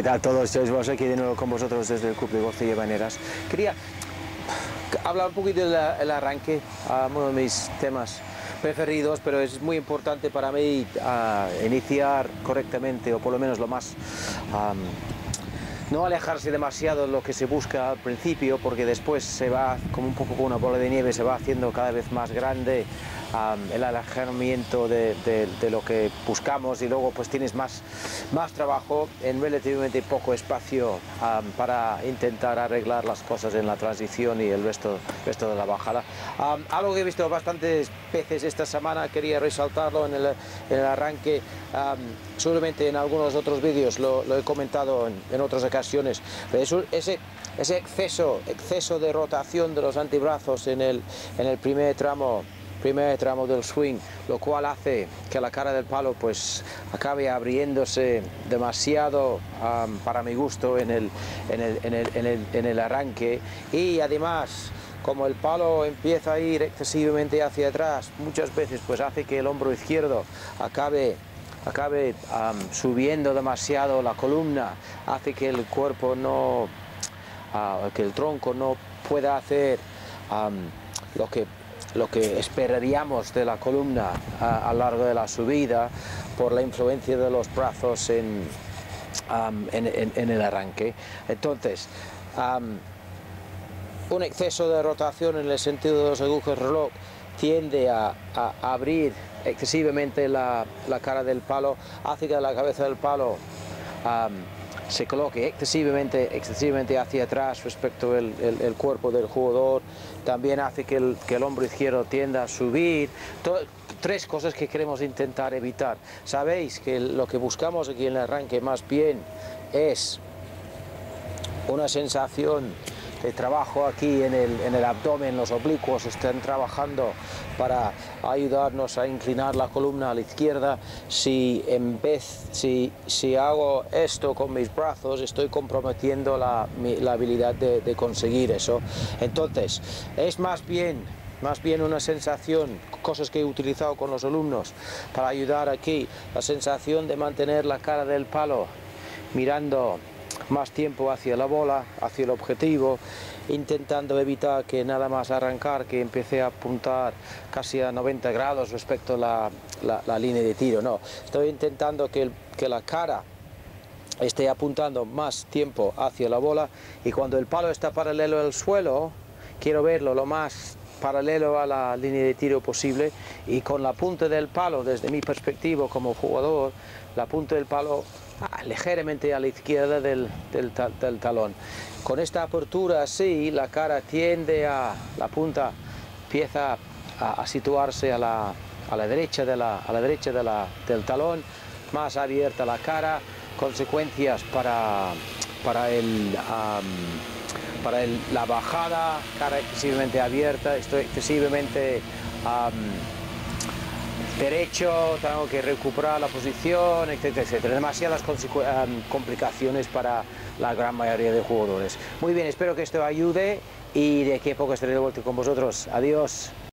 ¿Qué tal todos? Sois aquí de nuevo con vosotros desde el Club de Golf y Baneras. Quería hablar un poquito del arranque, a uno de mis temas preferidos, pero es muy importante para mí iniciar correctamente, o por lo menos lo más... no alejarse demasiado de lo que se busca al principio, porque después se va, como un poco como una bola de nieve, se va haciendo cada vez más grande el alejamiento de, lo que buscamos y luego pues tienes más, más trabajo en relativamente poco espacio para intentar arreglar las cosas en la transición y el resto, resto de la bajada. algo que he visto bastantes veces esta semana, quería resaltarlo en el, arranque, seguramente en algunos otros vídeos lo, he comentado en, otras ocasiones, pero ese, ese exceso, exceso de rotación de los antebrazos en el, en el primer tramo primer tramo del swing, lo cual hace que la cara del palo pues acabe abriéndose demasiado para mi gusto en el, en el, en, el, en, el, arranque. Y además como el palo empieza a ir excesivamente hacia atrás, muchas veces pues hace que el hombro izquierdo acabe acabe subiendo demasiado la columna, hace que el cuerpo no, ah, que el tronco no pueda hacer lo que lo que esperaríamos de la columna a, lo largo de la subida por la influencia de los brazos en, en, el arranque. Entonces, un exceso de rotación en el sentido de los agujas reloj tiende a, abrir excesivamente la, cara del palo, hace que la cabeza del palo se coloque excesivamente, excesivamente hacia atrás respecto al el, cuerpo del jugador, también hace que el, que el hombro izquierdo tienda a subir, tres cosas que queremos intentar evitar. Sabéis que lo que buscamos aquí en el arranque más bien es una sensación de trabajo aquí en el, en el abdomen, los oblicuos están trabajando para ayudarnos a inclinar la columna a la izquierda. Si en vez, si, si hago esto con mis brazos, estoy comprometiendo la, la habilidad de, de conseguir eso. Entonces, es más bien más bien una sensación, cosas que he utilizado con los alumnos para ayudar aquí, la sensación de mantener la cara del palo mirando más tiempo hacia la bola, hacia el objetivo, intentando evitar que nada más arrancar, que empiece a apuntar casi a 90 grados respecto a la, línea de tiro. No, estoy intentando que, que la cara esté apuntando más tiempo hacia la bola y cuando el palo está paralelo al suelo, quiero verlo lo más paralelo a la línea de tiro posible y con la punta del palo, desde mi perspectiva como jugador, la punta del palo ligeramente a la izquierda del, del, talón. Con esta apertura así, la cara tiende a, la punta empieza a, situarse a la, a la, derecha, de la, a la derecha de la, del talón, más abierta la cara, consecuencias para, para el para la bajada, cara excesivamente abierta, excesivamente derecho, tengo que recuperar la posición, etcétera, etcétera. Demasiadas complicaciones para la gran mayoría de jugadores. Muy bien, espero que esto ayude y de aquí a poco estaré de vuelta con vosotros. Adiós.